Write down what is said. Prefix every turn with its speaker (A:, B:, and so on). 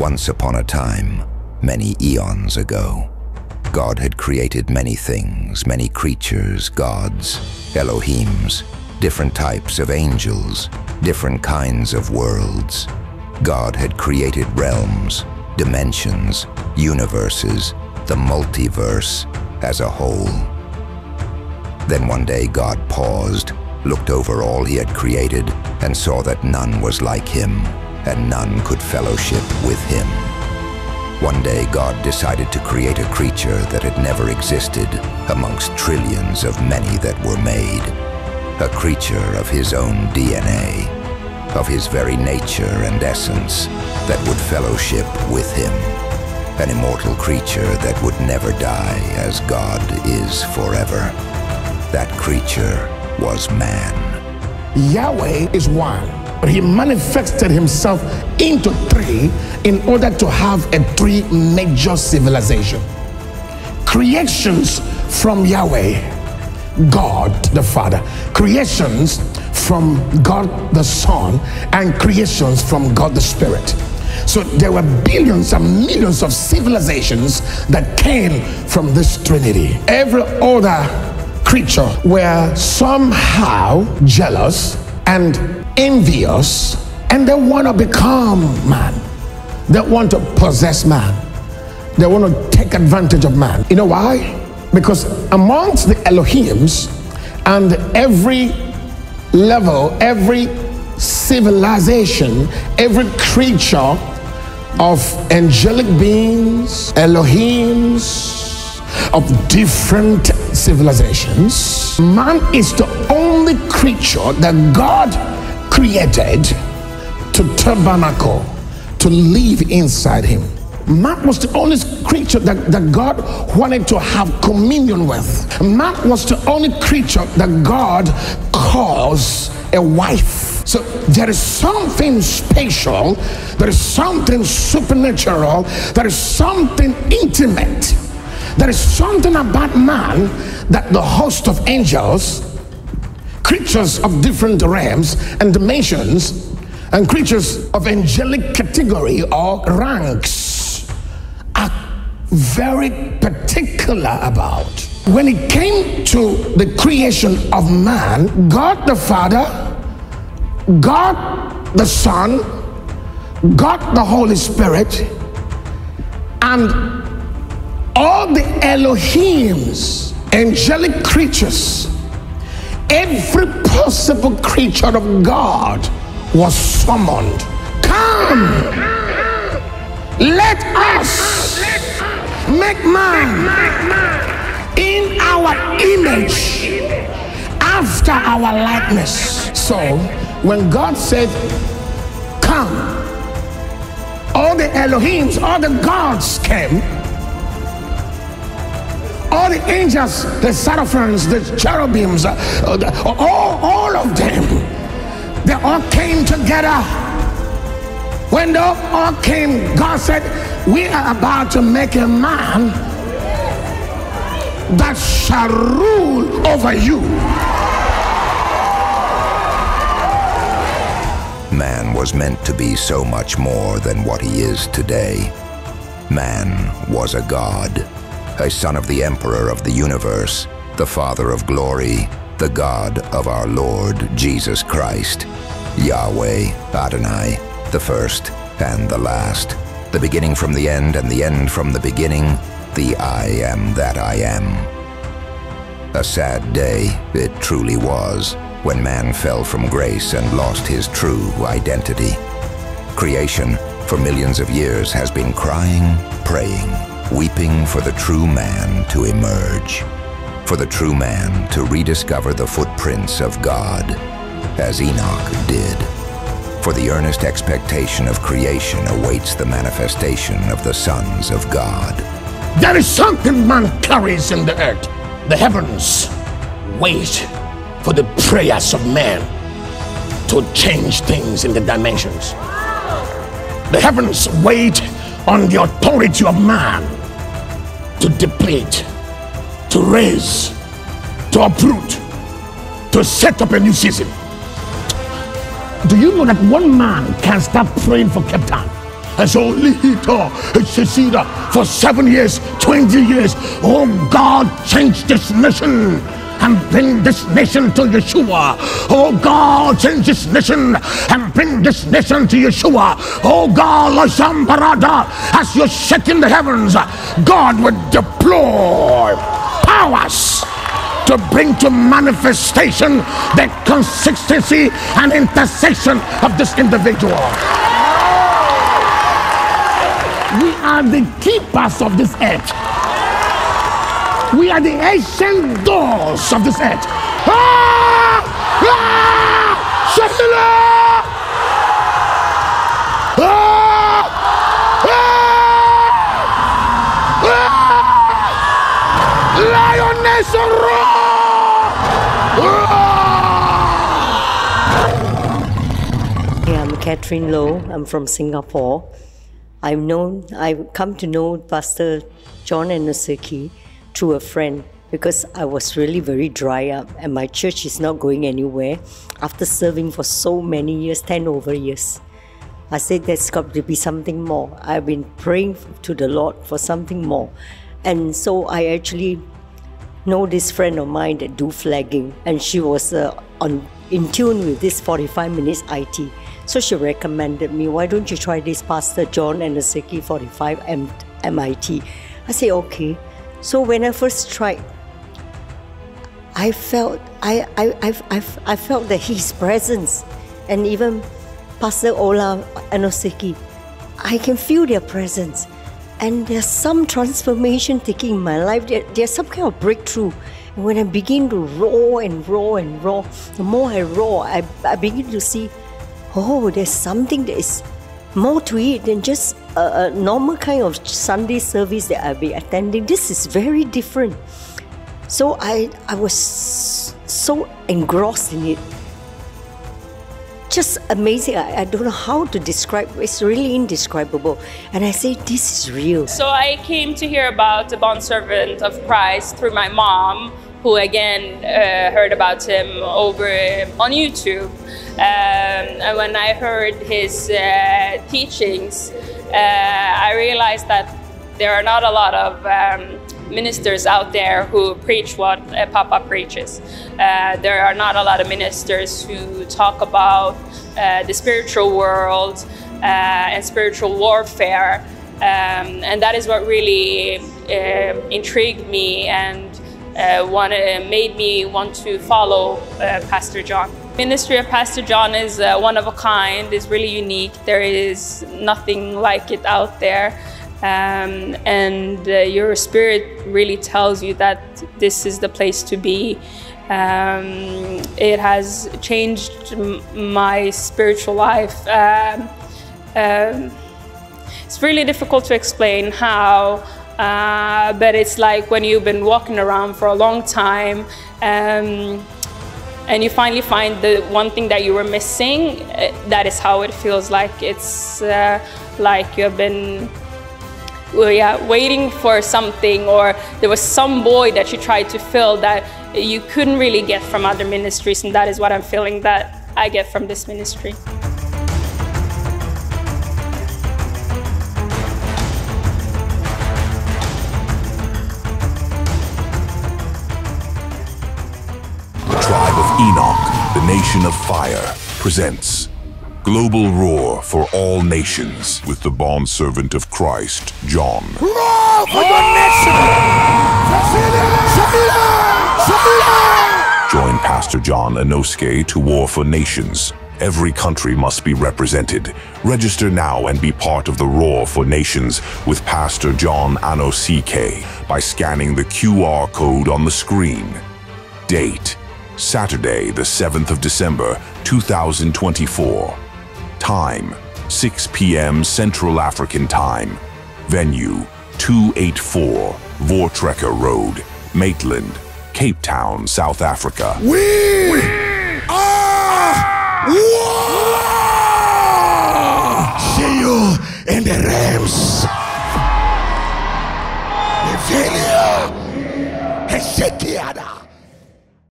A: Once upon a time, many eons ago, God had created many things, many creatures, gods, Elohims, different types of angels, different kinds of worlds. God had created realms, dimensions, universes, the multiverse as a whole. Then one day God paused, looked over all he had created, and saw that none was like him, and none could fellowship with him. One day God decided to create a creature that had never existed amongst trillions of many that were made. A creature of his own DNA, of his very nature and essence, that would fellowship with him. An immortal creature that would never die as God is forever. That creature was man.
B: Yahweh is one, he manifested himself into three in order to have a three major civilization. Creations from Yahweh, God the Father, creations from God the Son, and creations from God the Spirit. So there were billions and millions of civilizations that came from this Trinity. Every other creature were somehow jealous and envious, and they want to become man. They want to possess man. They want to take advantage of man. You know why? Because amongst the Elohims and every level, every civilization, every creature of angelic beings, Elohims, of different civilizations. Man is the only creature that God created to tabernacle, to live inside him. Man was the only creature that, that God wanted to have communion with. Man was the only creature that God calls a wife. So there is something special, there is something supernatural, there is something intimate there is something about man that the host of angels, creatures of different realms and dimensions, and creatures of angelic category or ranks are very particular about. When it came to the creation of man, God the Father, God the Son, God the Holy Spirit, and all the Elohims, angelic creatures, every possible creature of God was summoned. Come, let us make man in our image after our likeness. So, when God said, Come, all the Elohims, all the gods came all the angels, the seraphims, the cherubims, uh, the, all, all of them, they all came together. When they all came, God said, We are about to make a man that shall rule over you.
A: Man was meant to be so much more than what he is today. Man was a god a son of the Emperor of the universe, the Father of glory, the God of our Lord Jesus Christ, Yahweh, Adonai, the first and the last, the beginning from the end and the end from the beginning, the I am that I am. A sad day it truly was when man fell from grace and lost his true identity. Creation, for millions of years, has been crying, praying, weeping for the true man to emerge, for the true man to rediscover the footprints of God, as Enoch did. For the earnest expectation of creation awaits the manifestation of the sons of God.
B: There is something man carries in the earth. The heavens wait for the prayers of man to change things in the dimensions. The heavens wait on the authority of man to deplete, to raise, to uproot, to set up a new season. Do you know that one man can start praying for Cape Town as your leader, Shishida, for seven years, 20 years. Oh God, change this nation and bring this nation to Yeshua. Oh God, change this nation and bring this nation to Yeshua. Oh God, Lasham as you're shaking the heavens, God would deploy powers to bring to manifestation the consistency and intercession of this individual. We are the keepers of this earth. We are the ancient doors of this earth. Ah! Ah! Shekhinah! Ah! Ah! Lioness
C: I'm Catherine Low. I'm from Singapore. I've known, I've come to know Pastor John Anosike through a friend because I was really very dry up and my church is not going anywhere after serving for so many years, 10 over years. I said there's got to be something more. I've been praying to the Lord for something more. And so I actually know this friend of mine that do flagging and she was uh, on in tune with this 45 minutes IT. So she recommended me, why don't you try this Pastor John Anosike 45 M- MIT? I said, okay. So when I first tried, I felt I, I, I, I, felt that his presence and even Pastor Ola Anosike, I can feel their presence. And there's some transformation taking in my life. There, there's some kind of breakthrough. And when I begin to roar and roar and roar, the more I roar, I, I begin to see, oh, there's something that is more to it than just a, a normal kind of Sunday service that I'll be attending. This is very different. So I, I was so engrossed in it. Just amazing. I, I don't know how to describe. It's really indescribable. And I say, this is real.
D: So I came to hear about the bondservant of Christ through my mom, who again uh, heard about him over on YouTube. Um, and when I heard his uh, teachings, uh, I realized that there are not a lot of um, ministers out there who preach what uh, Papa preaches. Uh, there are not a lot of ministers who talk about uh, the spiritual world uh, and spiritual warfare. Um, and that is what really uh, intrigued me and uh, wanted, made me want to follow Pastor John. Ministry of Pastor John is one of a kind, is really unique. There is nothing like it out there. Um, and uh, your spirit really tells you that this is the place to be. Um, it has changed my spiritual life. Um, um, it's really difficult to explain how, uh, but it's like when you've been walking around for a long time um, and you finally find the one thing that you were missing. Uh, that is how it feels like. It's uh, like you have been well, yeah, waiting for something, or there was some void that you tried to fill that you couldn't really get from other ministries, and that is what I'm feeling that I get from this ministry.
E: Nation of fire, presents Global Roar for All Nations with the bondservant of Christ, John.
B: Roar for your nation!
E: Join Pastor John Anosike to War for Nations. Every country must be represented. Register now and be part of the Roar for Nations with Pastor John Anosike by scanning the QR code on the screen. Date Saturday, the 7th of December, 2024. Time, 6 p.m. Central African Time. Venue, 284 Voortrekker Road, Maitland, Cape Town, South Africa.
B: We, we are war! See you in the realms. Ophelia, Ezekiel.